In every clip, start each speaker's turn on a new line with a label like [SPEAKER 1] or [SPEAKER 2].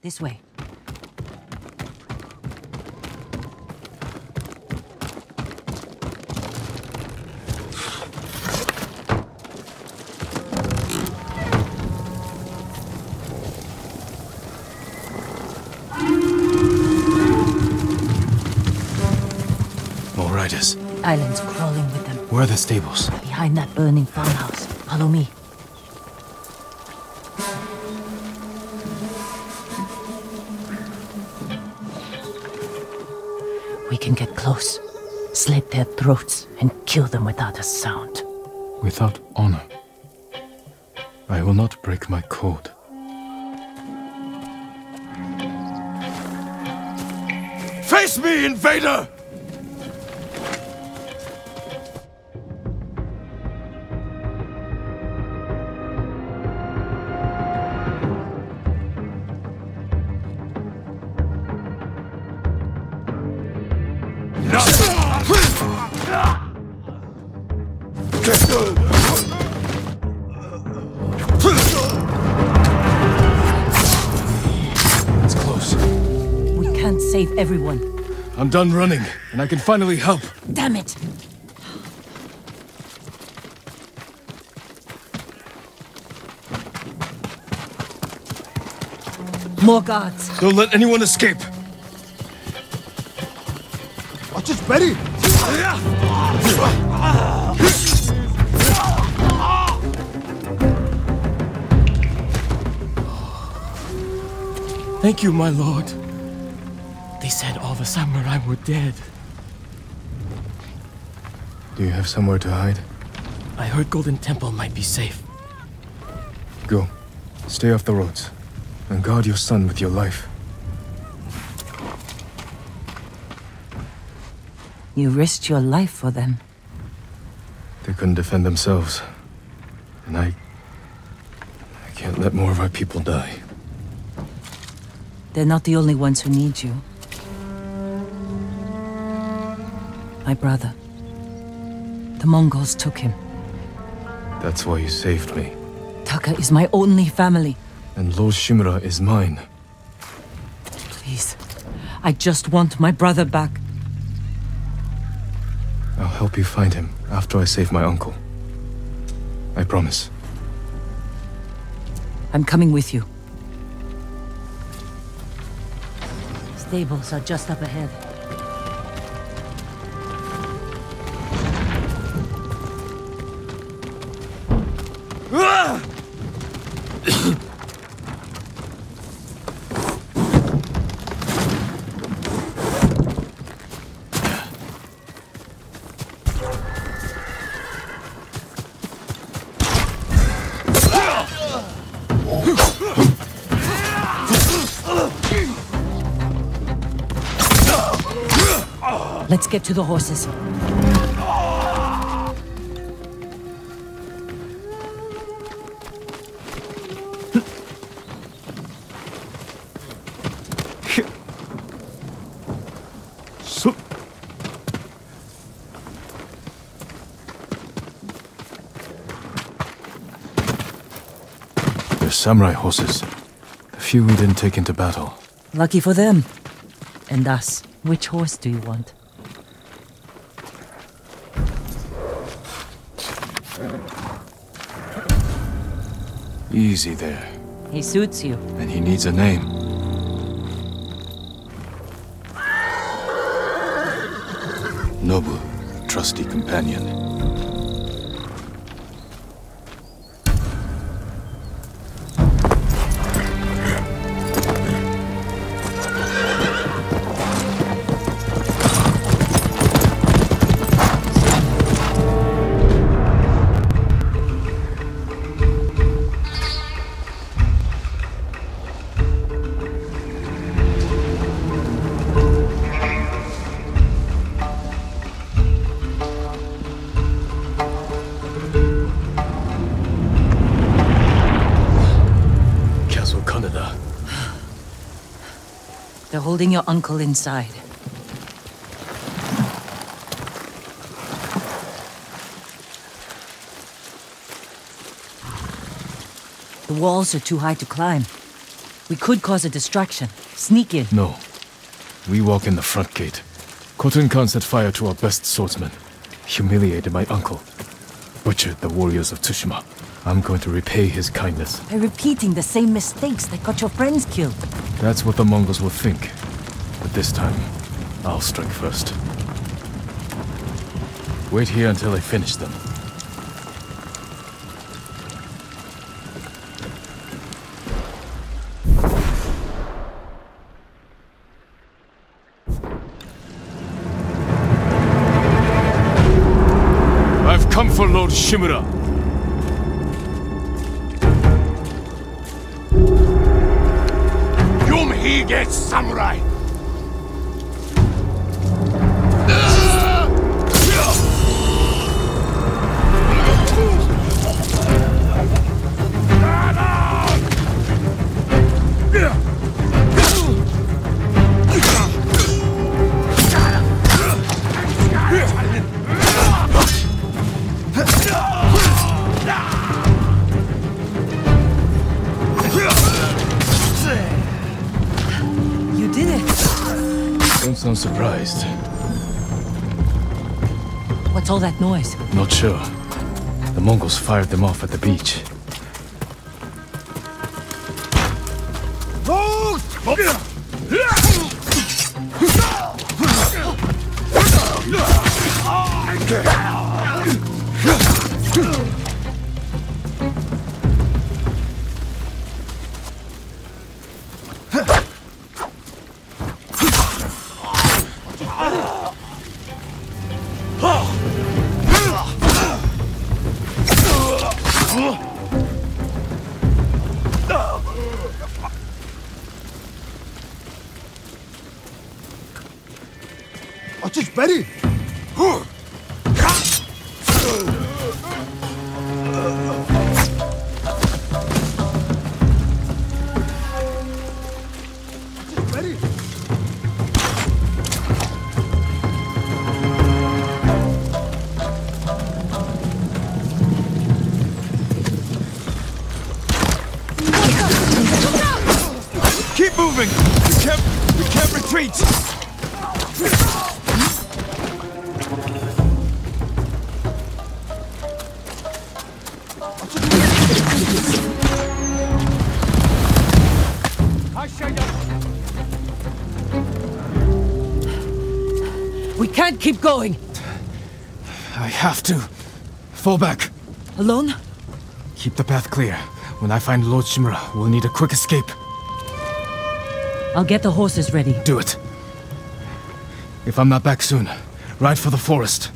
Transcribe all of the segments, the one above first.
[SPEAKER 1] This way.
[SPEAKER 2] More riders.
[SPEAKER 1] Islands crawling with them.
[SPEAKER 2] Where are the stables?
[SPEAKER 1] Behind that burning farmhouse. Follow me. Throats, and kill them without a sound.
[SPEAKER 2] Without honor. I will not break my code.
[SPEAKER 3] Face me, invader!
[SPEAKER 1] everyone.
[SPEAKER 2] I'm done running, and I can finally help.
[SPEAKER 1] Damn it! More guards.
[SPEAKER 2] Don't let anyone escape.
[SPEAKER 3] Watch it, Betty!
[SPEAKER 2] Thank you, my lord. They said all the samurai were dead. Do you have somewhere to hide?
[SPEAKER 4] I heard Golden Temple might be safe.
[SPEAKER 2] Go. Stay off the roads. And guard your son with your life.
[SPEAKER 1] You risked your life for them.
[SPEAKER 2] They couldn't defend themselves. And I... I can't let more of our people die.
[SPEAKER 1] They're not the only ones who need you. My brother. The Mongols took him.
[SPEAKER 2] That's why you saved me.
[SPEAKER 1] Taka is my only family.
[SPEAKER 2] And Lord Shimura is mine.
[SPEAKER 1] Please. I just want my brother back.
[SPEAKER 2] I'll help you find him after I save my uncle. I promise.
[SPEAKER 1] I'm coming with you. Stables are just up ahead. To the horses.
[SPEAKER 2] They're samurai horses. The few we didn't take into battle.
[SPEAKER 1] Lucky for them. And us. Which horse do you want?
[SPEAKER 2] Easy there.
[SPEAKER 1] He suits you.
[SPEAKER 2] And he needs a name. Nobu, trusty companion.
[SPEAKER 1] Holding your uncle inside. The walls are too high to climb. We could cause a distraction. Sneak in.
[SPEAKER 2] No. We walk in the front gate. Khotun Khan set fire to our best swordsman, humiliated my uncle, butchered the warriors of Tsushima. I'm going to repay his kindness.
[SPEAKER 1] By repeating the same mistakes that got your friends killed.
[SPEAKER 2] That's what the Mongols will think. But this time, I'll strike first. Wait here until I finish them. I've come for Lord Shimura.
[SPEAKER 3] Samurai!
[SPEAKER 2] Surprised.
[SPEAKER 1] What's all that noise?
[SPEAKER 2] Not sure. The Mongols fired them off at the beach.
[SPEAKER 3] 어
[SPEAKER 5] retreat!
[SPEAKER 1] We can't keep going.
[SPEAKER 5] I have to. Fall back.
[SPEAKER 1] Alone?
[SPEAKER 5] Keep the path clear. When I find Lord Shimura, we'll need a quick escape.
[SPEAKER 1] I'll get the horses ready.
[SPEAKER 5] Do it. If I'm not back soon, ride for the forest.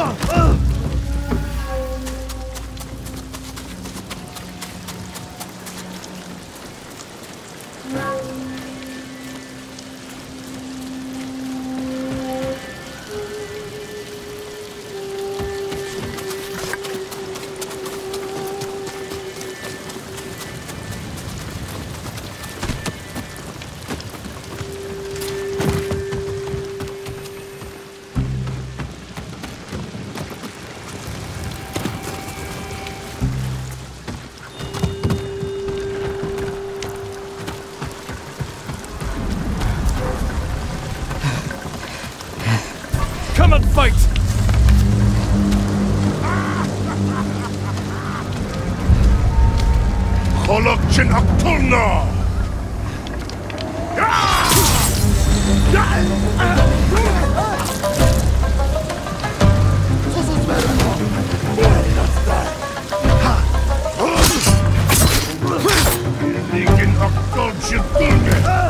[SPEAKER 2] 啊啊 Come and fight!
[SPEAKER 3] Holokchin Aktulna! Ligin Aktulchin Tulge!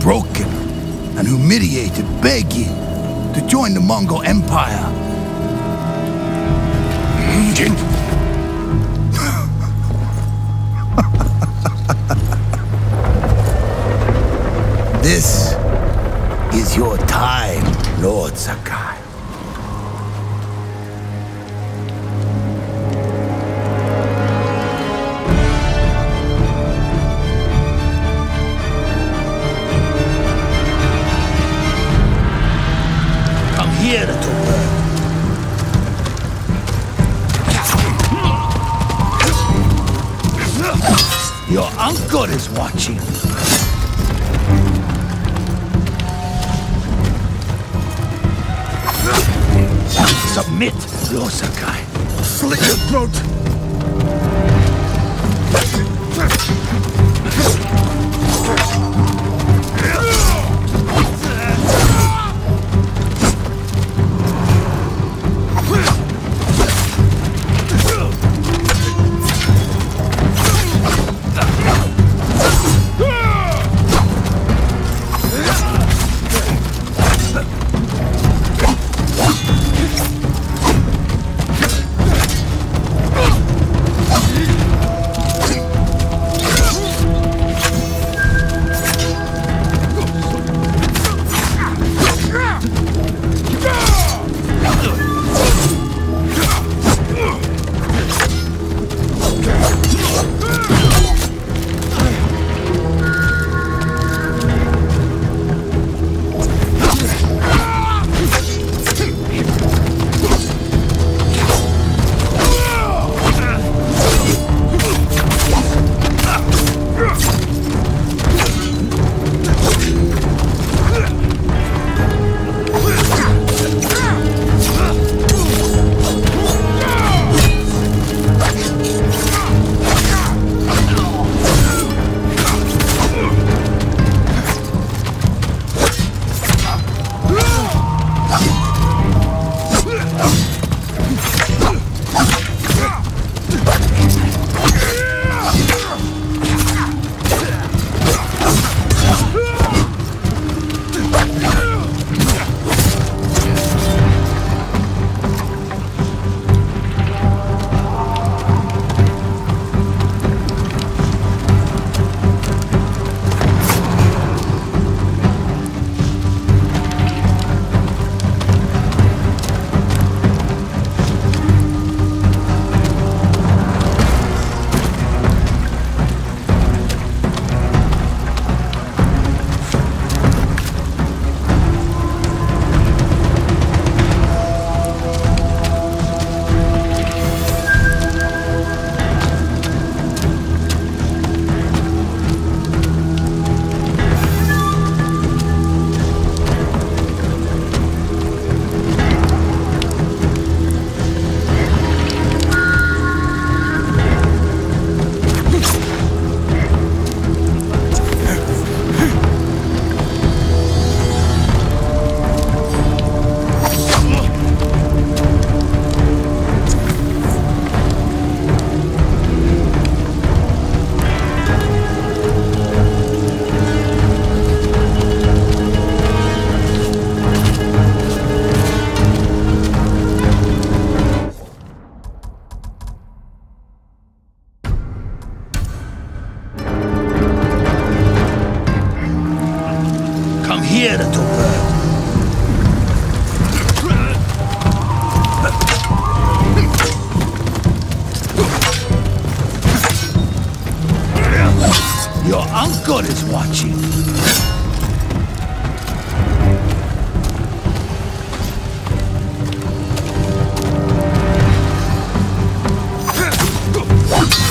[SPEAKER 6] broken and humiliated, begging to join the Mongol Empire.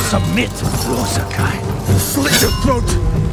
[SPEAKER 6] Submit, Lord Sakai. Slit your throat!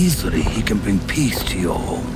[SPEAKER 6] Easily he can bring peace to your home.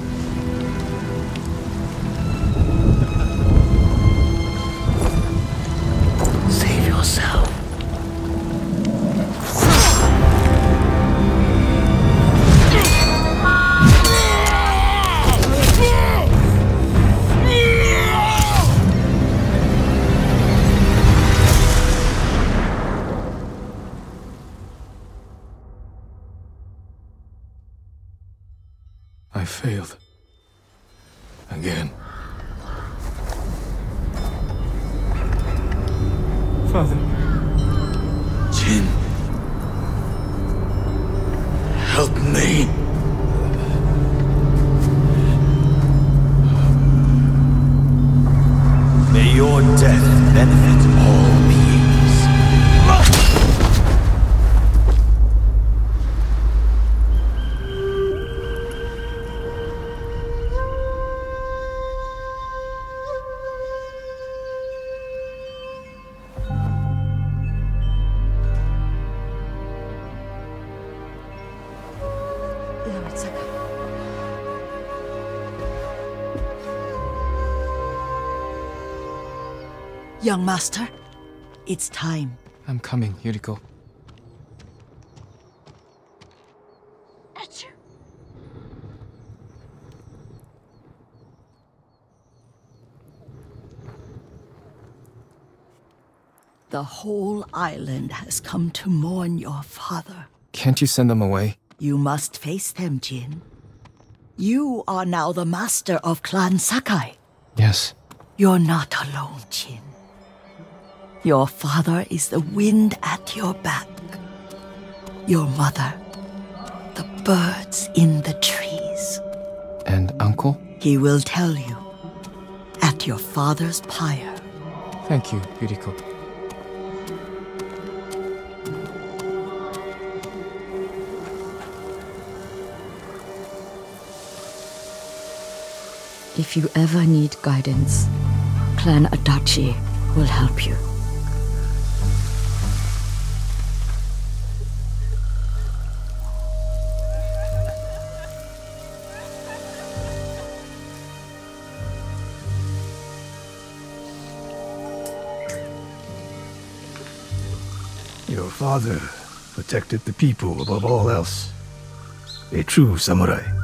[SPEAKER 7] Young master, it's time.
[SPEAKER 5] I'm coming, Yuriko.
[SPEAKER 7] The whole island has come to mourn your father.
[SPEAKER 5] Can't you send them away?
[SPEAKER 7] You must face them, Jin. You are now the master of Clan Sakai.
[SPEAKER 5] Yes.
[SPEAKER 7] You're not alone, Jin. Your father is the wind at your back. Your mother, the birds in the trees.
[SPEAKER 5] And uncle?
[SPEAKER 7] He will tell you at your father's pyre.
[SPEAKER 5] Thank you, Yuriko.
[SPEAKER 1] If you ever need guidance, Clan Adachi will help you.
[SPEAKER 8] Father protected the people above all else. A true samurai.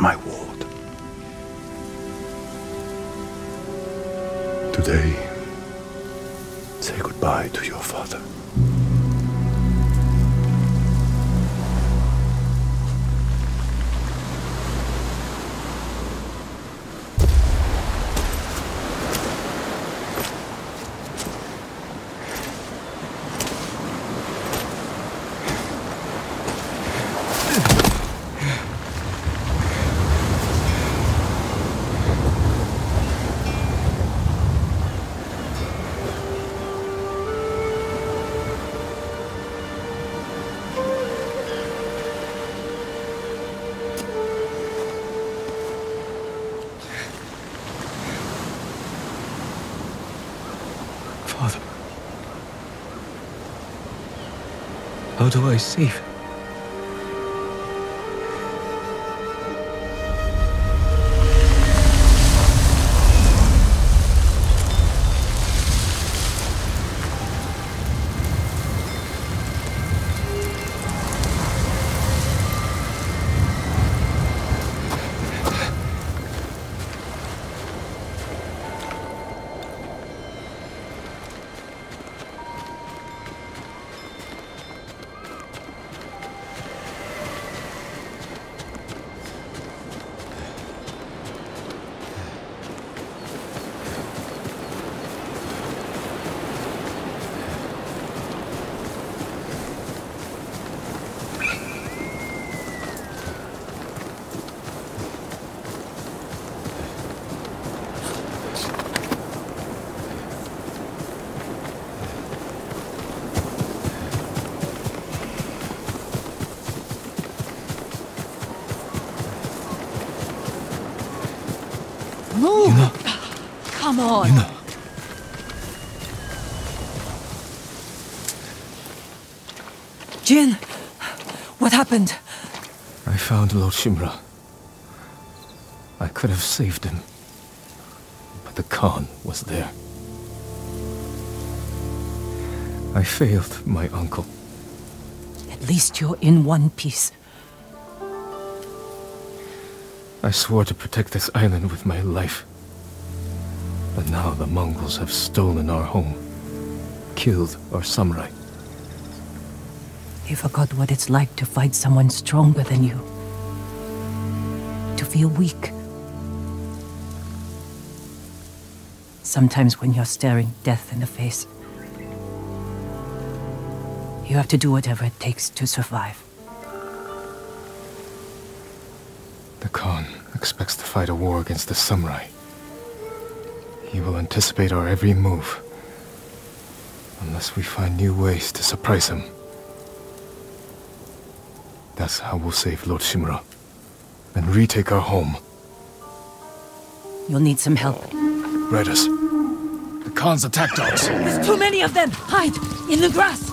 [SPEAKER 8] My ward. Today, say goodbye to your father.
[SPEAKER 2] Father. How do I? Save
[SPEAKER 9] Come on! Jin! What happened?
[SPEAKER 2] I found Lord Shimura. I could have saved him. But the Khan was there. I failed my uncle.
[SPEAKER 1] At least you're in one piece.
[SPEAKER 2] I swore to protect this island with my life. Now the Mongols have stolen our home, killed our samurai.
[SPEAKER 1] You forgot what it's like to fight someone stronger than you. To feel weak. Sometimes when you're staring death in the face, you have to do whatever it takes to survive.
[SPEAKER 2] The Khan expects to fight a war against the samurai. He will anticipate our every move. Unless we find new ways to surprise him. That's how we'll save Lord Shimura. And retake our home.
[SPEAKER 1] You'll need some help.
[SPEAKER 2] Raiders. The Khan's attack dogs.
[SPEAKER 1] There's too many of them! Hide! In the grass!